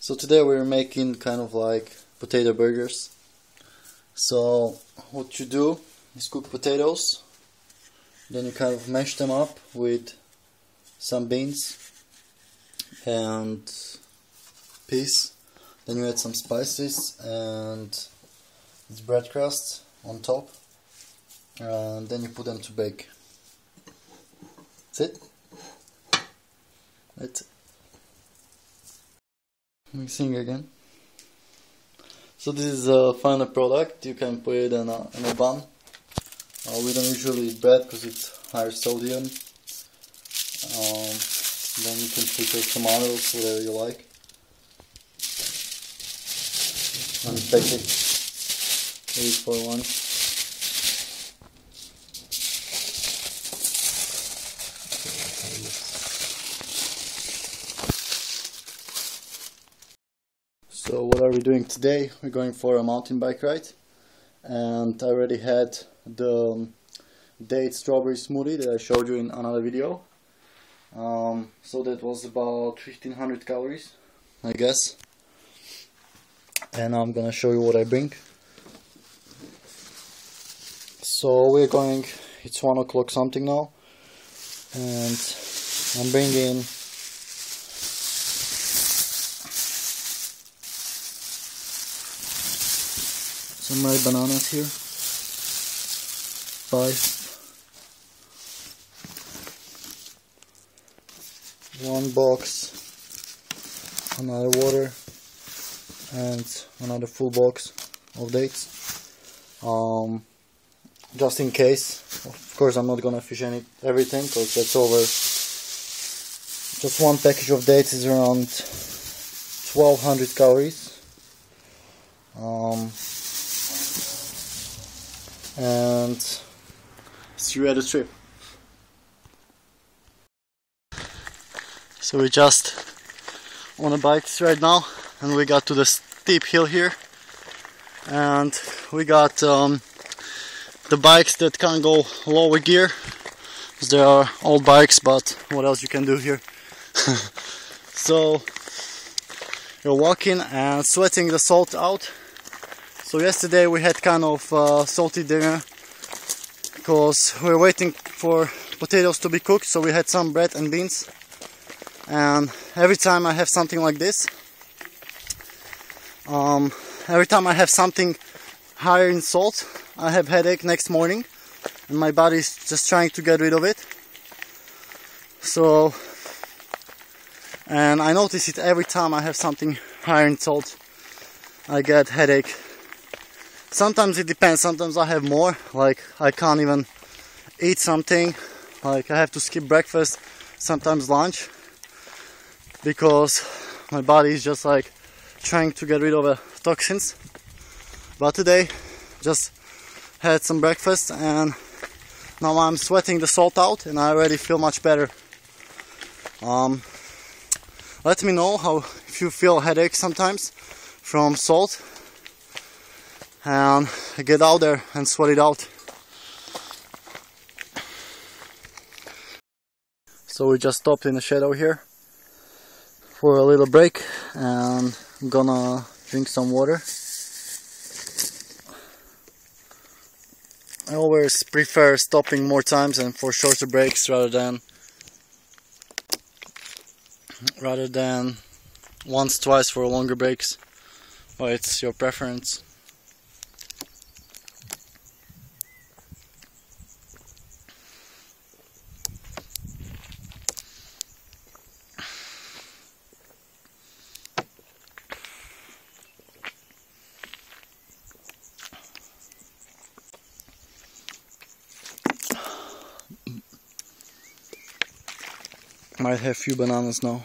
So today we're making kind of like potato burgers. So what you do is cook potatoes, then you kind of mash them up with some beans and peas. Then you add some spices and it's bread crust on top, and then you put them to bake. That's it. That's it. Mixing again. So this is a final product. You can put it in a, in a bun. Uh, we don't usually eat bread because it's higher sodium. Um, then you can put your tomatoes, whatever you like. And bake it. Eat for lunch. So what are we doing today? We're going for a mountain bike ride and I already had the um, date strawberry smoothie that I showed you in another video. Um, so that was about 1500 calories I guess and I'm gonna show you what I bring. So we're going, it's 1 o'clock something now and I'm bringing red bananas here. Five. One box, another water, and another full box of dates. Um, just in case. Of course, I'm not gonna fish any everything because that's over. Just one package of dates is around 1200 calories. Um, and see you at the trip. So we just on a bike right now and we got to the steep hill here. And we got um, the bikes that can go lower gear. Because they are old bikes but what else you can do here? So you're walking and sweating the salt out so yesterday we had kind of uh, salty dinner because we were waiting for potatoes to be cooked so we had some bread and beans. And every time I have something like this um, every time I have something higher in salt I have headache next morning and my body is just trying to get rid of it. So and I notice it every time I have something higher in salt I get headache sometimes it depends. Sometimes i have more. Like i can't even eat something. Like i have to skip breakfast sometimes lunch because my body is just like trying to get rid of the toxins. But today just had some breakfast and now i'm sweating the salt out and i already feel much better. Um, let me know how if you feel headache sometimes from salt and get out there and sweat it out. So we just stopped in the shadow here for a little break and I'm gonna drink some water. I always prefer stopping more times and for shorter breaks rather than rather than once twice for longer breaks. Well, it's your preference. Might have few bananas now.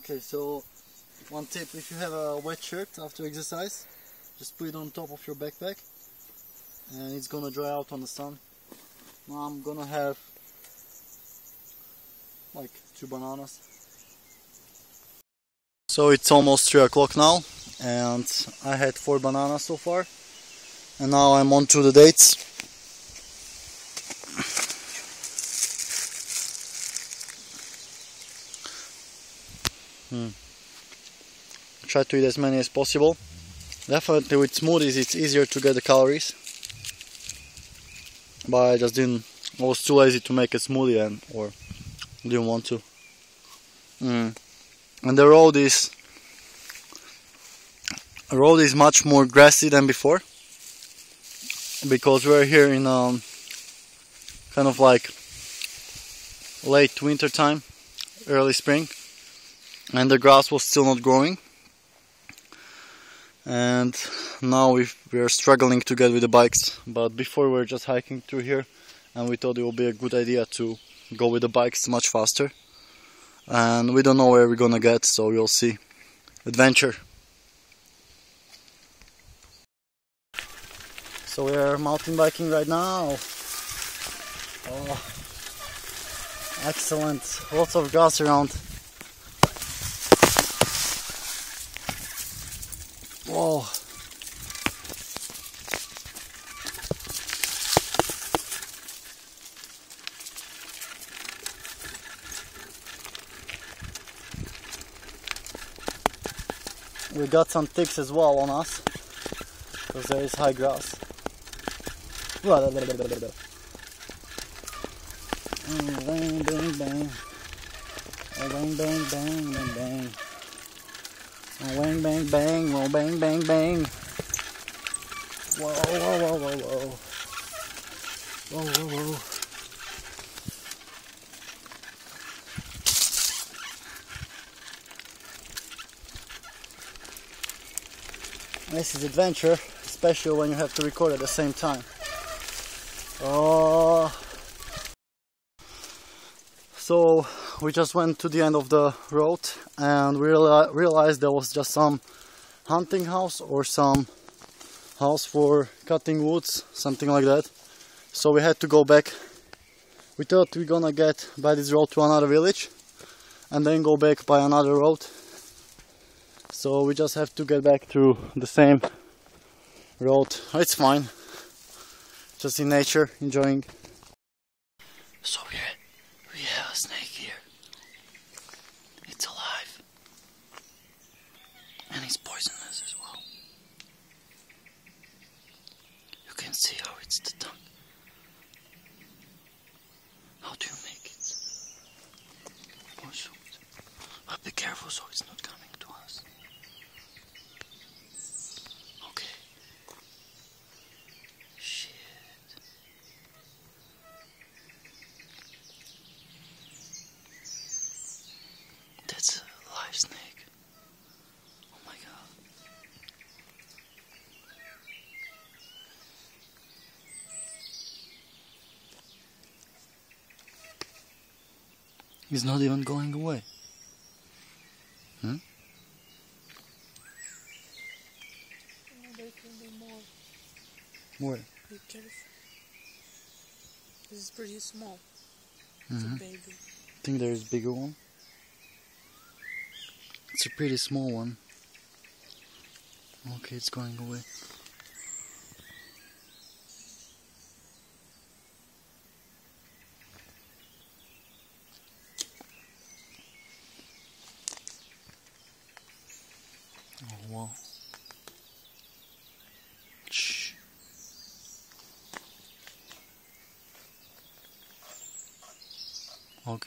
Okay, so one tip, if you have a wet shirt after exercise, just put it on top of your backpack and it's gonna dry out on the sun. Now I'm gonna have like two bananas. So it's almost 3 o'clock now and I had 4 bananas so far and now I'm on to the dates. Hmm. Try to eat as many as possible. Definitely with smoothies it's easier to get the calories. But I just didn't I was too lazy to make a smoothie and or didn't want to. Mm. And the road is the road is much more grassy than before because we're here in um, kind of like late winter time, early spring, and the grass was still not growing. And now we are struggling to get with the bikes. But before we were just hiking through here, and we thought it would be a good idea to go with the bikes much faster. And we don't know where we're gonna get, so we'll see. Adventure. So we are mountain biking right now. Oh, excellent. Lots of grass around. We got some ticks as well on us because there is high grass. Mm, bang, bang, bang. Bang, bang, bang, bang, bang. Oh, bang, bang, bang. Oh, bang, bang, bang. Whoa, whoa, whoa, whoa, whoa. Whoa, whoa, whoa. This is adventure, especially when you have to record at the same time. Oh. So we just went to the end of the road and we realized there was just some hunting house or some house for cutting woods, something like that. So we had to go back. We thought we are gonna get by this road to another village and then go back by another road. So we just have to get back through the same road. It's fine just in nature, enjoying. So we we have a snake here. It's alive, and it's poisonous as well. You can see how it's the tongue. How do you make it? But be careful so it's not coming. snake. Oh my god. He's not even going away. Hmm? Where? This is pretty small. Mm -hmm. baby. Think there's a bigger one? It's a pretty small one. Okay, it's going away.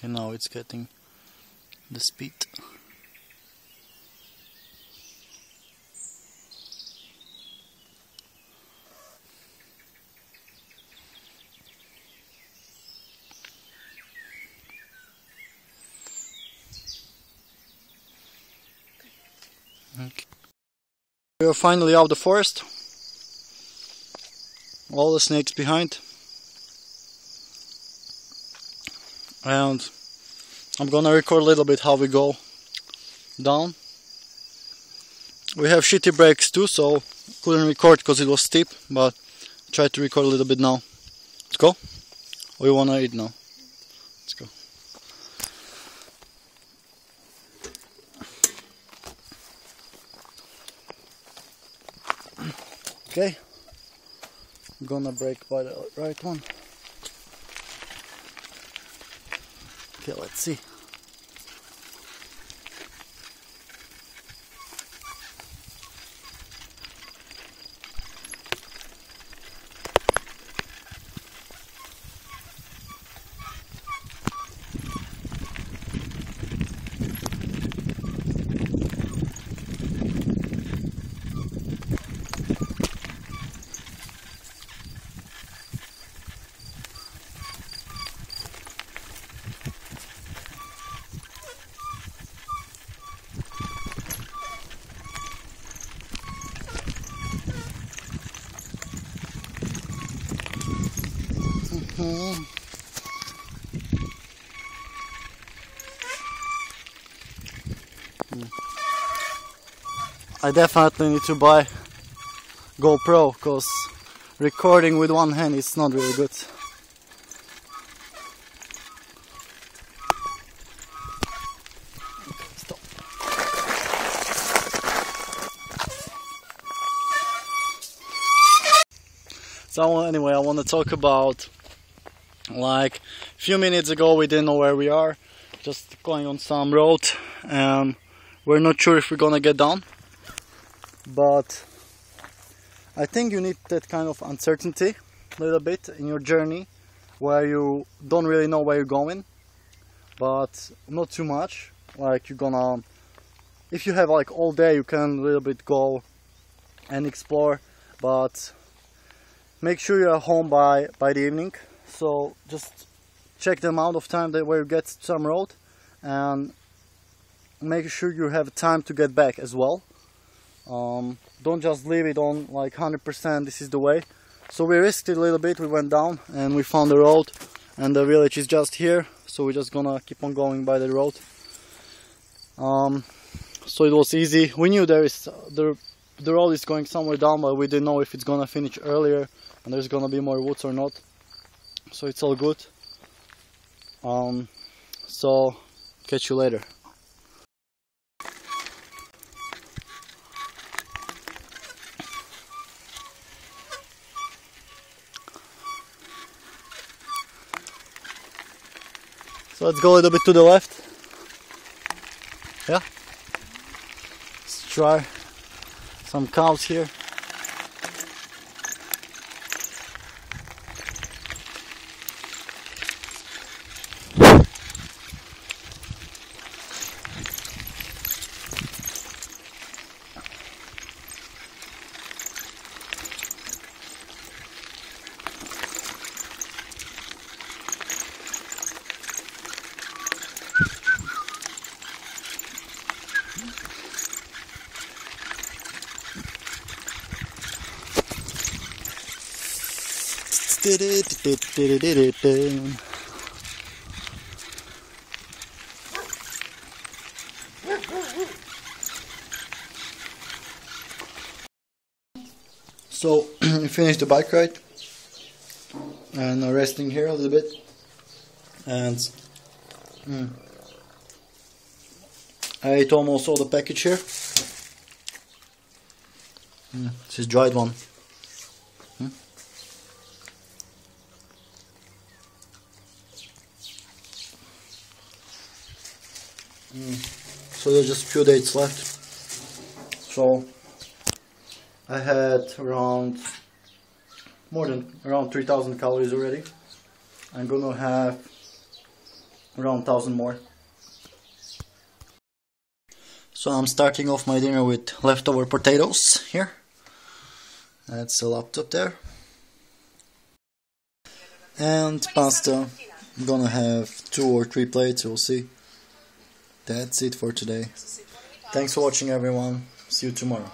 Now it's getting the speed. Okay. We are finally out of the forest. All the snakes behind. And I'm gonna record a little bit how we go down. We have shitty brakes too, so couldn't record because it was steep, but try to record a little bit now. Let's go. You wanna eat now? Let's go. Okay, I'm gonna break by the right one. Okay, let's see. I definitely need to buy GoPro because recording with one hand is not really good. Stop. So anyway, I want to talk about like a few minutes ago we didn't know where we are, just going on some road and we're not sure if we're gonna get down. But I think you need that kind of uncertainty a little bit in your journey where you don't really know where you're going, but not too much. Like you're gonna if you have like all day you can a little bit go and explore but make sure you're home by by the evening so just check the amount of time that where you get some road and make sure you have time to get back as well. Um, don't just leave it on like 100% this is the way. So we risked it a little bit we went down and we found the road and the village is just here so we're just gonna keep on going by the road. Um, so it was easy. We knew there is the the road is going somewhere down but we didn't know if it's gonna finish earlier and there's gonna be more woods or not. So it's all good. Um, so catch you later let's go a little bit to the left. Yeah. Let's try some cows here So we finished the bike ride? And are resting here a little bit? And mm, ate almost all the package here. Mm, this is dried one. Hmm? Mm. So there's just a few dates left. So I had around more than around 3000 calories already. I'm gonna have around 1000 more. So I'm starting off my dinner with leftover potatoes here. That's a laptop there. And pasta. I'm gonna have two or three plates, we'll see. That's it for today. Thanks for watching everyone. See you tomorrow.